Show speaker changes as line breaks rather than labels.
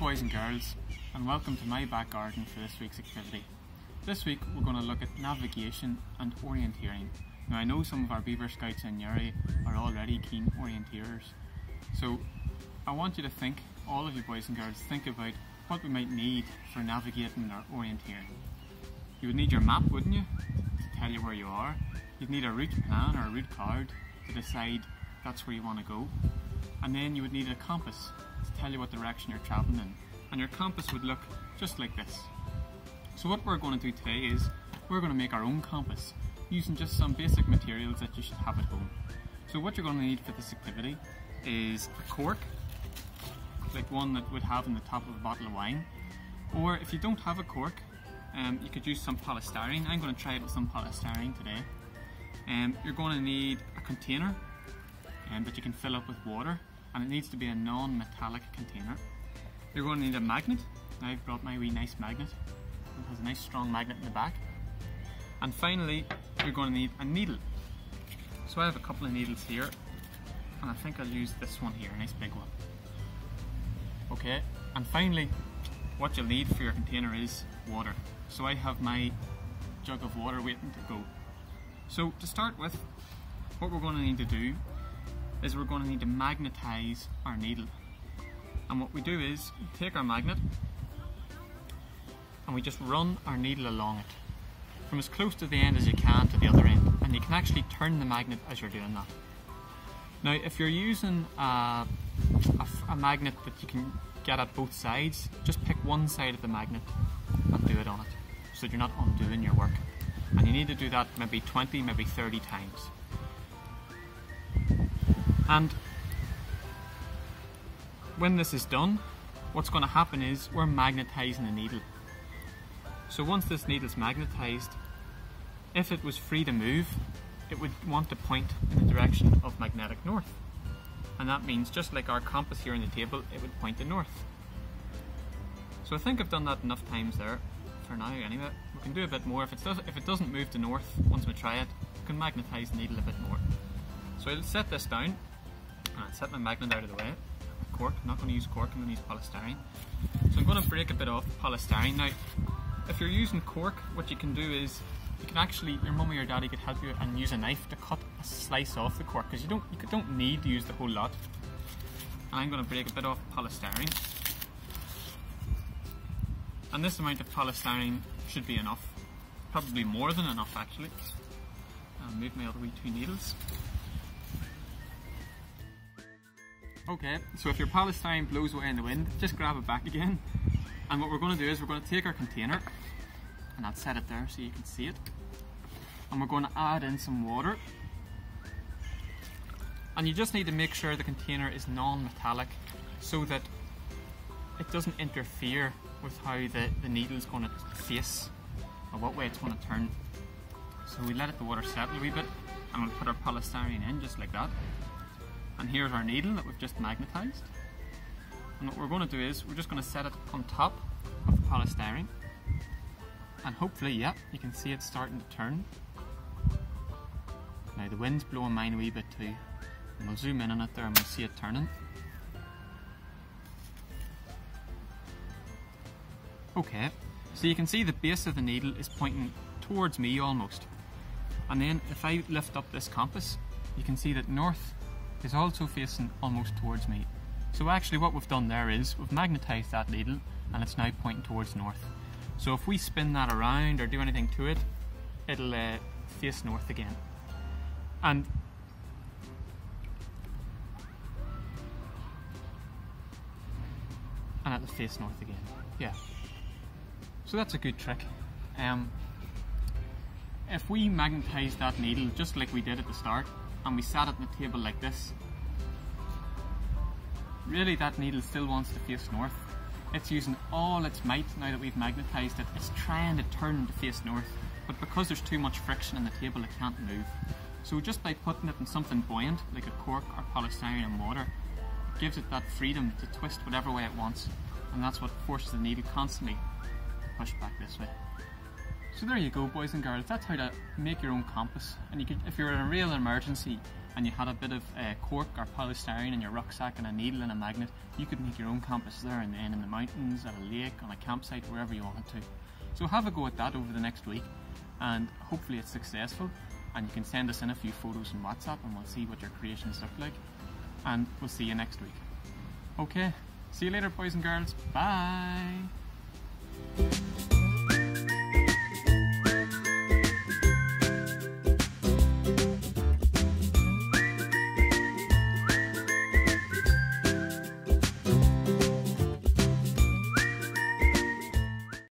boys and girls and welcome to my back garden for this week's activity. This week we're going to look at navigation and orienteering. Now I know some of our Beaver Scouts in Newry are already keen orienteers, so I want you to think, all of you boys and girls, think about what we might need for navigating or orienteering. You would need your map, wouldn't you, to tell you where you are. You'd need a route plan or a route card to decide that's where you want to go. And then you would need a compass to tell you what direction you're travelling in. And your compass would look just like this. So what we're going to do today is we're going to make our own compass using just some basic materials that you should have at home. So what you're going to need for this activity is a cork, like one that would have in the top of a bottle of wine. Or if you don't have a cork, um, you could use some polystyrene. I'm going to try it with some polystyrene today. Um, you're going to need a container um, that you can fill up with water and it needs to be a non-metallic container. You're going to need a magnet. I've brought my wee nice magnet. It has a nice strong magnet in the back. And finally, you're going to need a needle. So I have a couple of needles here and I think I'll use this one here, a nice big one. Okay, and finally, what you'll need for your container is water. So I have my jug of water waiting to go. So to start with, what we're going to need to do is we're going to need to magnetize our needle. And what we do is take our magnet and we just run our needle along it from as close to the end as you can to the other end. And you can actually turn the magnet as you're doing that. Now, if you're using uh, a, a, a magnet that you can get at both sides, just pick one side of the magnet and do it on it so you're not undoing your work. And you need to do that maybe 20, maybe 30 times. And when this is done, what's going to happen is we're magnetizing the needle. So once this needle is magnetized, if it was free to move, it would want to point in the direction of magnetic north. And that means just like our compass here on the table, it would point to north. So I think I've done that enough times there for now anyway. We can do a bit more. If it, does, if it doesn't move to north, once we try it, we can magnetize the needle a bit more. So I'll set this down I'll set my magnet out of the way. Cork, I'm not going to use cork, I'm going to use polystyrene. So I'm going to break a bit off polystyrene. Now, if you're using cork, what you can do is you can actually, your mum or your daddy could help you and use a knife to cut a slice off the cork because you don't, you don't need to use the whole lot. And I'm going to break a bit off polystyrene. And this amount of polystyrene should be enough. Probably more than enough actually. I'll move my other wee two needles. Okay, so if your polystyrene blows away in the wind, just grab it back again. And what we're going to do is we're going to take our container and I'll set it there so you can see it. And we're going to add in some water. And you just need to make sure the container is non-metallic so that it doesn't interfere with how the, the needle is going to face or what way it's going to turn. So we let it, the water settle a wee bit and we'll put our polystyrene in just like that. And here's our needle that we've just magnetized. And what we're going to do is we're just going to set it on top of the polystyrene. And hopefully, yeah, you can see it starting to turn. Now the wind's blowing mine a wee bit too. And we'll zoom in on it there and we'll see it turning. Okay, so you can see the base of the needle is pointing towards me almost. And then if I lift up this compass, you can see that north is also facing almost towards me. So actually what we've done there is we've magnetized that needle and it's now pointing towards north. So if we spin that around or do anything to it, it'll uh, face north again. And and it'll face north again. Yeah. So that's a good trick. Um, if we magnetize that needle just like we did at the start and we sat on the table like this, really that needle still wants to face north. It's using all its might now that we've magnetized it. It's trying to turn to face north, but because there's too much friction in the table, it can't move. So just by putting it in something buoyant, like a cork or polystyrene and water, gives it that freedom to twist whatever way it wants. And that's what forces the needle constantly to push back this way. So there you go, boys and girls. That's how to make your own compass. And you could, if you're in a real emergency, and you had a bit of uh, cork or polystyrene in your rucksack and a needle and a magnet, you could make your own compass there and then in the mountains, at a lake, on a campsite, wherever you wanted to. So have a go at that over the next week and hopefully it's successful and you can send us in a few photos on WhatsApp and we'll see what your creations look like and we'll see you next week. Okay, see you later boys and girls, bye!